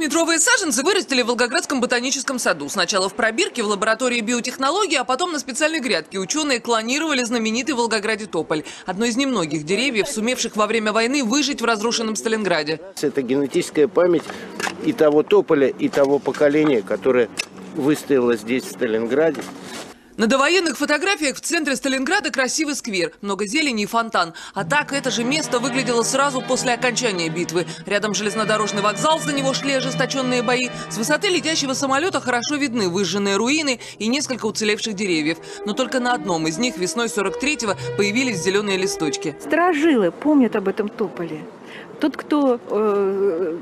Трехметровые саженцы вырастили в Волгоградском ботаническом саду. Сначала в пробирке в лаборатории биотехнологии, а потом на специальной грядке ученые клонировали знаменитый Волгограде тополь. Одно из немногих деревьев, сумевших во время войны выжить в разрушенном Сталинграде. Это генетическая память и того тополя, и того поколения, которое выстояло здесь, в Сталинграде. На довоенных фотографиях в центре Сталинграда красивый сквер, много зелени и фонтан. А так это же место выглядело сразу после окончания битвы. Рядом железнодорожный вокзал, за него шли ожесточенные бои. С высоты летящего самолета хорошо видны выжженные руины и несколько уцелевших деревьев. Но только на одном из них весной 43-го появились зеленые листочки. Сторожилы помнят об этом тополе. Тот, кто, э,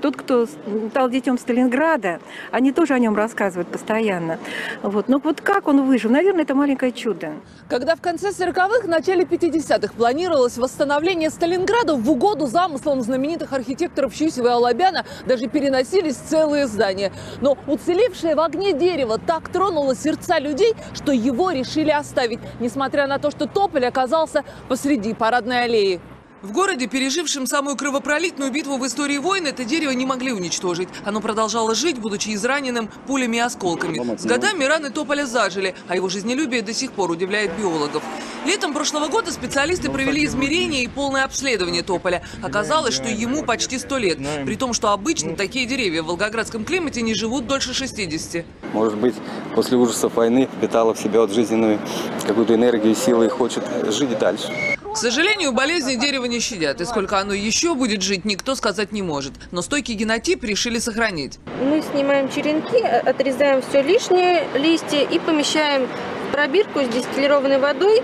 тот, кто стал детем Сталинграда, они тоже о нем рассказывают постоянно. Вот. Но вот как он выжил? Наверное, это маленькое чудо. Когда в конце 40-х, начале 50-х планировалось восстановление Сталинграда в угоду замыслам знаменитых архитекторов Щусева и Алабяна, даже переносились целые здания. Но уцелевшее в огне дерево так тронуло сердца людей, что его решили оставить, несмотря на то, что тополь оказался посреди парадной аллеи. В городе, пережившем самую кровопролитную битву в истории войн, это дерево не могли уничтожить. Оно продолжало жить, будучи израненным пулями и осколками. С годами раны тополя зажили, а его жизнелюбие до сих пор удивляет биологов. Летом прошлого года специалисты провели измерения и полное обследование тополя. Оказалось, что ему почти 100 лет, при том, что обычно такие деревья в волгоградском климате не живут дольше 60. Может быть, после ужасов войны впитала в себя вот жизненную какую-то энергию, силы и хочет жить дальше. К сожалению, болезни дерева не щадят, и сколько оно еще будет жить, никто сказать не может. Но стойкий генотип решили сохранить. Мы снимаем черенки, отрезаем все лишнее, листья и помещаем пробирку с дистиллированной водой,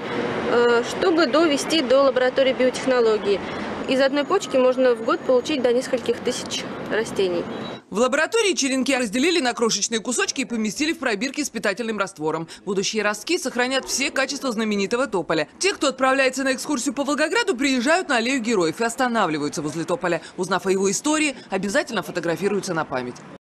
э, чтобы довести до лаборатории биотехнологии. Из одной почки можно в год получить до нескольких тысяч растений. В лаборатории черенки разделили на крошечные кусочки и поместили в пробирки с питательным раствором. Будущие ростки сохранят все качества знаменитого тополя. Те, кто отправляется на экскурсию по Волгограду, приезжают на аллею героев и останавливаются возле тополя. Узнав о его истории, обязательно фотографируются на память.